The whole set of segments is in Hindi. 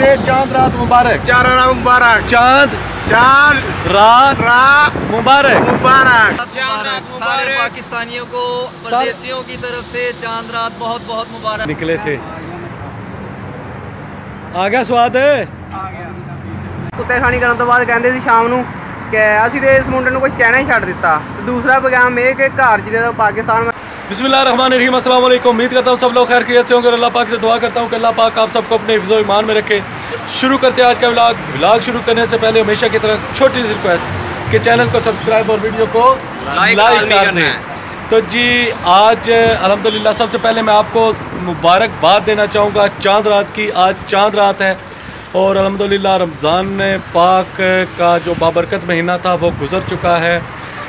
से चाँद रात मुबारक। चाँद रात मुबारक। चाँद चाँद रात रात मुबारक। मुबारक। सारे पाकिस्तानियों को परदेशियों की तरफ़ से चाँद रात बहुत बहुत मुबारक। निकले थे। ਆ ਗਿਆ ਸਵਾਦ ਕੁੱਤੇ ਖਾਣੀ ਕਰਨ ਤੋਂ ਬਾਅਦ ਕਹਿੰਦੇ ਸੀ ਸ਼ਾਮ ਨੂੰ ਕਿ ਅਸੀਂ ਤੇ ਇਸ ਮੁੰਡੇ ਨੂੰ ਕੁਝ ਕਹਿਣਾ ਹੀ ਛੱਡ ਦਿੱਤਾ ਦੂਸਰਾ ਪੈਗਾਮ ਇਹ ਕਿ ਘਰ ਜਿਹੜੇ ਦਾ अस्सलाम वालेकुम उम्मीद करता हूँ सब लोग खैर खैरियत से होंगे अल्लाह पाक से दुआ करता हूँ कि अल्लाह पाक आप सबको अपने हिफ्ज़ ईमान में रखे। शुरू करते हैं आज का व्लॉग। व्लॉग शुरू करने से पहले हमेशा की तरह छोटी सी रिक्वेस्ट कि चैनल को सब्सक्राइब और वीडियो को लाइक कर दें। तो जी आज अल्हम्दुलिल्लाह सबसे पहले मैं आपको मुबारकबाद देना चाहूँगा। चाँद रात की आज चाँद रात है और अल्हम्दुलिल्लाह रमज़ान पाक का जो बाबरकत महीना था वो गुज़र चुका है।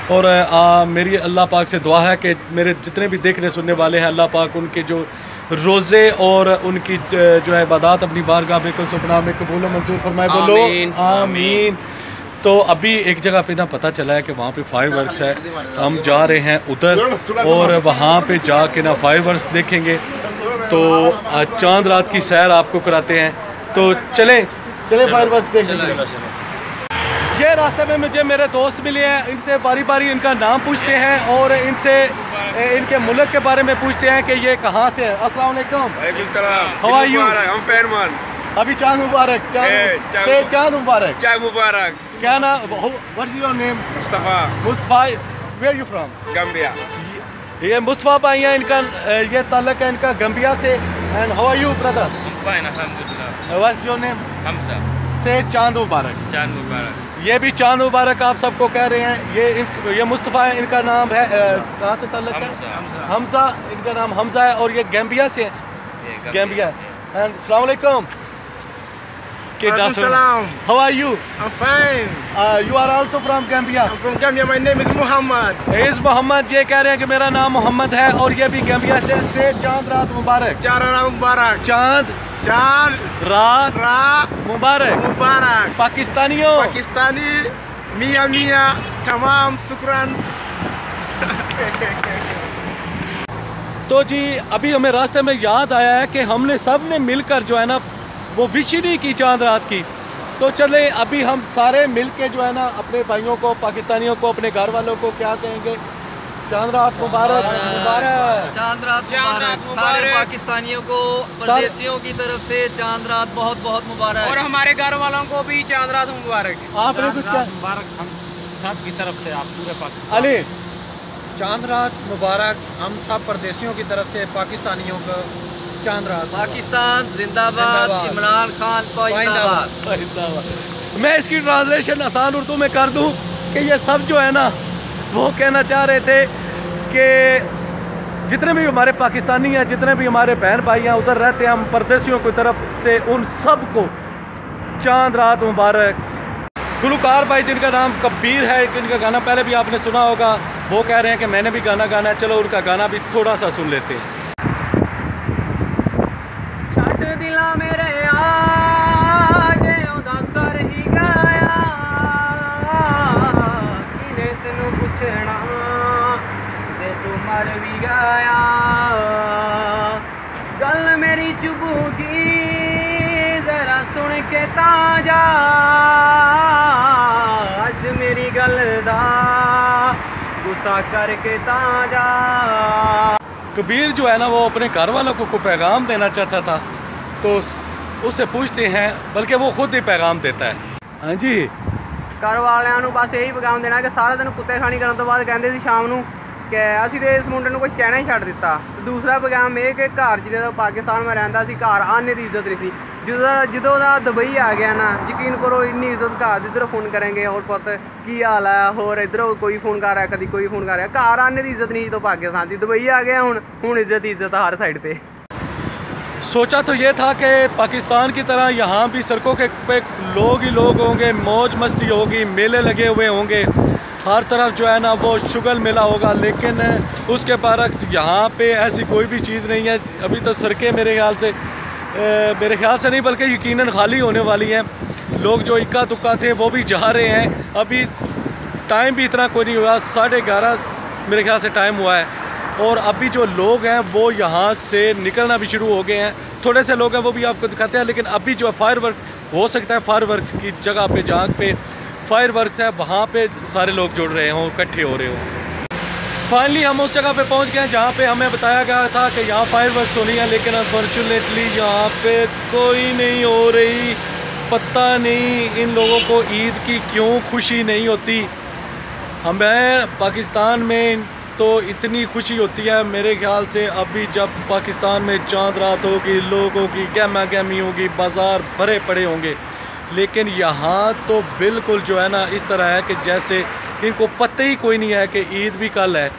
और आ, मेरी अल्लाह पाक से दुआ है कि मेरे जितने भी देखने सुनने वाले हैं अल्लाह पाक उनके जो रोज़े और उनकी जो है इबादत अपनी बारगाह में को सुपना में कबूल मंजूर फरमाए बोलो। आमीन, आमीन। तो अभी एक जगह पे ना पता चला है कि वहाँ पे फायर वर्क्स है। हम जा रहे हैं उधर और वहाँ पे जाके ना फायर वर्क्स देखेंगे। तो चाँद रात की सैर आपको कराते हैं। तो चलें चलें फायर वर्क्स देखेंगे ये रास्ते में मुझे मेरे दोस्त मिले हैं इनसे बारी बारी इनका नाम पूछते हैं और इनसे इनके मुल्क के बारे में पूछते हैं कि ये कहाँ से है। अस्सलाम वालेकुम। वालेकुम सलाम। How are you? हम फैनमान। अभी चाँद मुबारक चाँद चाँद मुबारक। चाय मुबारक। क्या नाम what's your name Mustafa. Mustafa where you from Gambia ये मुस्तफ़ा भाई हैं इनका ये ताल्लुक है इनका गम्बिया से। And how are you brother fine अल्हम्दुलिल्लाह व्हाट्स योर नेम हमसा से चाँद मुबारक। चाँद मुबारक। ये भी चाँद मुबारक आप सबको कह रहे हैं। ये इन, ये मुस्तफ़ा है इनका नाम है कहाँ से तल्लक है? हमजा इनका नाम हमजा है और ये गैम्बिया से है। गैम्बिया एंड अस्सलाम के वालेकुम सलाम how are you I'm fine. You are also from Gambia I'm from Gambia. My name is Muhammad. इस मोहम्मद ये कह रहे हैं कि मेरा नाम मोहम्मद है और ये भी गैम्बिया से से चाँद रात मुबारक चार मुबारक चाँद चाँद रात रा मुबारक मुबारक पाकिस्तानियों पाकिस्तानी मियाँ मियाँ तमाम शुक्रान तो जी अभी हमें रास्ते में याद आया है कि हमने सबने मिलकर जो है ना वो विश ही नहीं की चाँद रात की। तो चले अभी हम सारे मिल के जो है ना अपने भाइयों को पाकिस्तानियों को अपने घर वालों को क्या कहेंगे? चाँद रात मुबारक मुबारक। चाँद रात चाँद रात मुबारक। सारे पाकिस्तानियों को परदेशियों की तरफ़ से चाँद रात बहुत बहुत मुबारक। और हमारे घर वालों को भी चाँद रात मुबारक। आपने कुछ क्या? मुबारक हम सब की तरफ़ से आप पूरे पाकिस्तान अली। चाँद रात मुबारक हम सब परदेशियों की तरफ़ से पाकिस्तानियों को। चाँद रात पाकिस्तान जिंदाबाद। इमरान खान जिंदाबाद। मैं इसकी ट्रांसलेशन आसान उर्दू में कर दूँ कि ये सब जो है ना वो कहना चाह रहे थे कि जितने भी हमारे पाकिस्तानी हैं जितने भी हमारे बहन भाई हैं उधर रहते हैं हम परदेशियों की तरफ़ से उन सबको चाँद रात मुबारक। गुलकार भाई जिनका नाम कबीर है जिनका गाना पहले भी आपने सुना होगा वो कह रहे हैं कि मैंने भी गाना गाना है चलो उनका गाना भी थोड़ा सा सुन लेते हैं। ਛੱਡ ਦਿਲਾਂ ਮੇਰੇ ਆ ਜੇ ਉਹਦਾ ਸਰ ਹੀ ਗਾਇਆ। ਕਿਨੇ ਤੈਨੂੰ ਪੁੱਛਣਾ? ਜੇ ਤੂੰ ਮਰ ਵੀ ਗਿਆ। ਗੱਲ ਮੇਰੀ ਚੁਬੂਗੀ ਜ਼ਰਾ ਸੁਣ ਕੇ ਤਾਂ ਜਾ। ਅੱਜ ਮੇਰੀ ਗੱਲ ਦਾ ਗੁੱਸਾ ਕਰਕੇ ਤਾਂ ਜਾ। कबीर जो है ना वो अपने घर वालों को कोई पैगाम देना चाहता था तो उससे पूछते हैं बल्कि वो खुद ही पैगाम देता है हाँ जी ਘਰ ਵਾਲਿਆਂ ਨੂੰ ਬਸ ਇਹੀ ਪੈਗਾਮ ਦੇਣਾ ਕਿ ਸਾਰਾ ਦਿਨ ਕੁੱਤੇ ਖਾਣੀ ਕਰਨ ਤੋਂ ਬਾਅਦ ਕਹਿੰਦੇ ਸੀ ਸ਼ਾਮ ਨੂੰ ਕਿ ਅਸੀਂ ਤੇ ਇਸ ਮੁੰਡੇ ਨੂੰ ਕੁਝ ਕਹਿਣਾ ਹੀ ਛੱਡ ਦਿੱਤਾ ਤੇ ਦੂਸਰਾ ਪੈਗਾਮ ਇਹ ਕਿ ਘਰ ਜਿਹੜਾ ਪਾਕਿਸਤਾਨ ਮੈਂ ਰਹਿੰਦਾ ਸੀ ਘਰ ਆਨੇ ਦੀ ਇੱਜ਼ਤ ਨਹੀਂ ਸੀ ਜਦੋਂ ਜਦੋਂ ਦਾ ਦੁਬਈ ਆ ਗਿਆ ਨਾ ਯਕੀਨ ਕਰੋ ਇੰਨੀ ਇੱਜ਼ਤ ਘਰ ਦੇ ਇੱਧਰੋਂ ਫੋਨ ਕਰਾਂਗੇ ਹੋਰ ਪੁੱਤ ਕੀ ਹਾਲ ਹੈ ਹੋਰ ਇੱਧਰੋਂ ਕੋਈ ਫੋਨ ਕਰ ਰਿਹਾ ਕਦੀ ਕੋਈ ਫੋਨ ਕਰ ਰਿਹਾ ਘਰ ਆਨੇ ਦੀ ਇੱਜ਼ਤ ਨਹੀਂ ਜਦੋਂ ਪਾਕਿਸਤਾਨ ਦੀ ਦੁਬਈ ਆ ਗਿਆ ਹੁਣ ਹੁਣ ਇੱਜ਼ਤ ਹੀ ਇੱਜ਼ਤ ਆ ਹਰ ਸਾਈਡ ਤੇ सोचा तो ये था कि पाकिस्तान की तरह यहाँ भी सड़कों के पे लोग ही लोग होंगे मौज मस्ती होगी मेले लगे हुए होंगे हर तरफ़ जो है ना वो शुगल मिला होगा लेकिन उसके बरक्स यहाँ पे ऐसी कोई भी चीज़ नहीं है। अभी तो सड़कें मेरे ख्याल से अ, मेरे ख्याल से नहीं बल्कि यकीनन खाली होने वाली हैं। लोग जो इक्का तुक्का थे वो भी जा रहे हैं। अभी टाइम भी इतना कोई नहीं हुआ साढ़े ग्यारह मेरे ख्याल से टाइम हुआ है। और अभी जो लोग हैं वो यहाँ से निकलना भी शुरू हो गए हैं। थोड़े से लोग हैं वो भी आपको दिखाते हैं लेकिन अभी जो है फायर हो सकता है फायर की जगह पे जहाँ पे फायर वर्क है, वहाँ पे सारे लोग जुड़ रहे हों, इकट्ठे हो रहे हों। फाइनली हम उस जगह पे पहुँच गए जहाँ पे हमें बताया गया था कि यहाँ फायर वर्क होनी है, लेकिन अनफॉर्चुनेटली यहाँ पे कोई नहीं हो रही। पता नहीं इन लोगों को ईद की क्यों खुशी नहीं होती। हमें पाकिस्तान में तो इतनी खुशी होती है, मेरे ख्याल से अभी जब पाकिस्तान में चाँद रात होगी, लोगों की गहमा गहमी होगी, बाज़ार भरे पड़े होंगे। लेकिन यहाँ तो बिल्कुल जो है ना, इस तरह है कि जैसे इनको पता ही कोई नहीं है कि ईद भी कल है।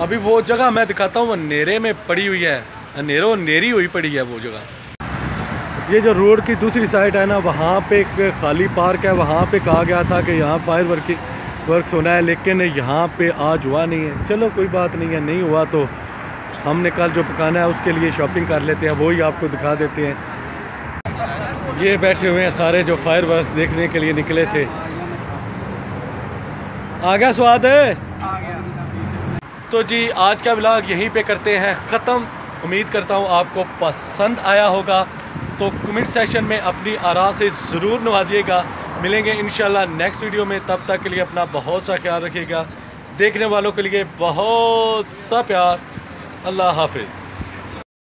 अभी वो जगह मैं दिखाता हूँ नेरे में पड़ी हुई है। नेरो नेरी हुई पड़ी है वो जगह। ये जो रोड की दूसरी साइड है ना, वहाँ पे एक खाली पार्क है। वहाँ पे कहा गया था कि यहाँ फायर वर्क वर्क होना है, लेकिन यहाँ पे आज हुआ नहीं है। चलो, कोई बात नहीं है, नहीं हुआ तो हमने कल जो पकाना है, उसके लिए शॉपिंग कर लेते हैं। वही आपको दिखा देते हैं। ये बैठे हुए हैं सारे जो फायर वर्क देखने के लिए निकले थे। आ गया स्वाद? है तो जी आज का ब्लॉग यहीं पे करते हैं ख़त्म। उम्मीद करता हूँ आपको पसंद आया होगा। तो कमेंट सेक्शन में अपनी आरा से ज़रूर नवाजिएगा। मिलेंगे इन नेक्स्ट वीडियो में। तब तक के लिए अपना बहुत सा ख्याल रखिएगा। देखने वालों के लिए बहुत सा प्यार। अल्लाह हाफिज़।